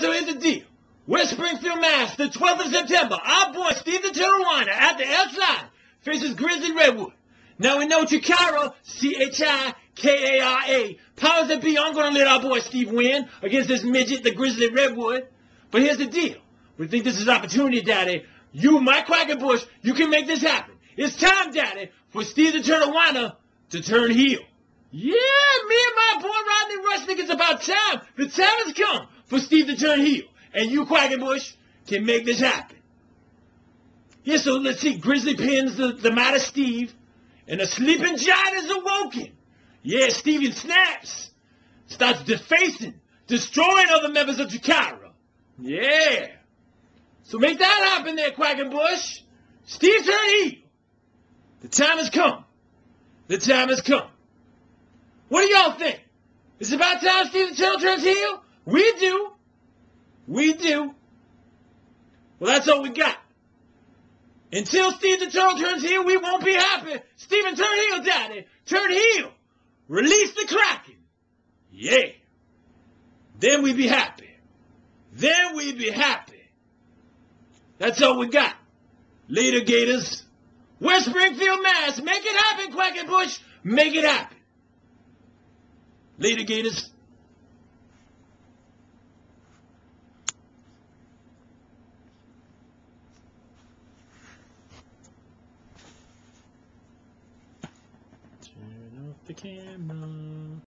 so here's the deal. West Springfield, Mass, the 12th of September. Our boy Steve the Winer at the outside faces Grizzly Redwood. Now we know Chikara, C-H-I-K-A-R-A. Powers that be, I'm going to let our boy Steve win against this midget, the Grizzly Redwood. But here's the deal. We think this is opportunity, Daddy. You, Mike Quackenbush, you can make this happen. It's time, Daddy, for Steve the Winer to turn heel. Yeah, me and my boy Rodney Rush think it's about time. The time has come for Steve to turn heel. And you, Quackenbush, can make this happen. Yeah, so let's see. Grizzly pins the, the matter Steve, and the sleeping giant is awoken. Yeah, Steven snaps, starts defacing, destroying other members of Chikara. Yeah. So make that happen there, Quackenbush. Steve turn heel. The time has come. The time has come. What do y'all think? Is it about time Steve the Turtle turns heel? We do. We do. Well, that's all we got. Until Steve the Turtle turns heel, we won't be happy. Steven, turn heel, Daddy. Turn heel. Release the Kraken. Yeah. Then we be happy. Then we be happy. That's all we got. Later, Gators. West Springfield, Mass. Make it happen, Quackenbush. Make it happen. Later, Gators. The camera.